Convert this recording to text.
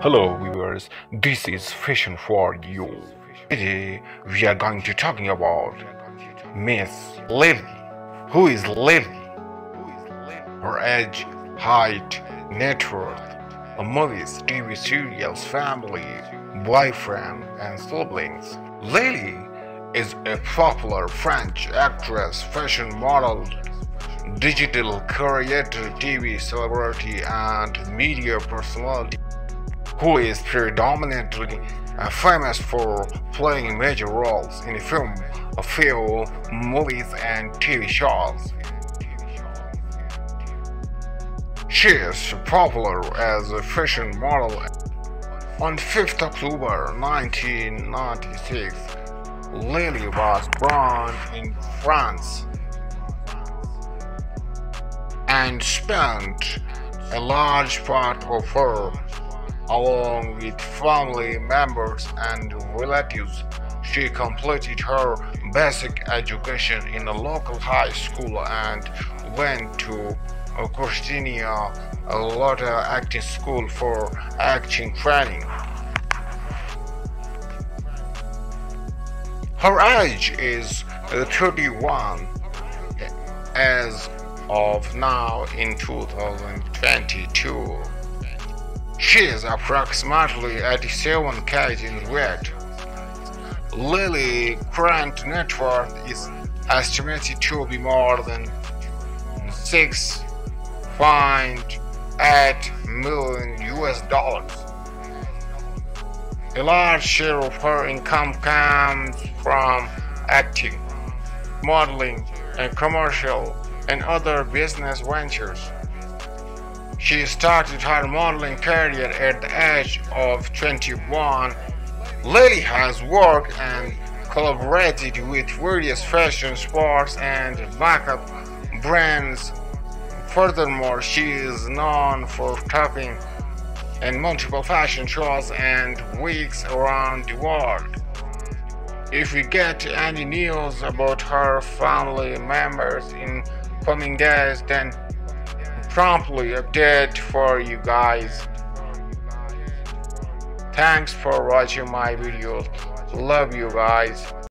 Hello viewers, this is Fashion for You. Today we are going to talking about Miss Lily. Who is Lily? Her age, height, net worth, movies, TV serials, family, boyfriend, and siblings. Lily is a popular French actress, fashion model, digital creator, TV celebrity, and media personality who is predominantly uh, famous for playing major roles in film, film, movies, and TV shows. She is popular as a fashion model. On 5th October 1996, Lily was born in France and spent a large part of her along with family members and relatives. She completed her basic education in a local high school and went to Christina Lotta Acting School for acting training. Her age is 31 as of now in 2022. She is approximately 87 kg in weight. Lily current net worth is estimated to be more than 6.8 million US dollars. A large share of her income comes from acting, modeling, and commercial and other business ventures. She started her modeling career at the age of 21. Lily has worked and collaborated with various fashion, sports, and makeup brands. Furthermore, she is known for topping in multiple fashion shows and weeks around the world. If we get any news about her family members in coming days, then promptly update for you guys. Thanks for watching my videos. Love you guys.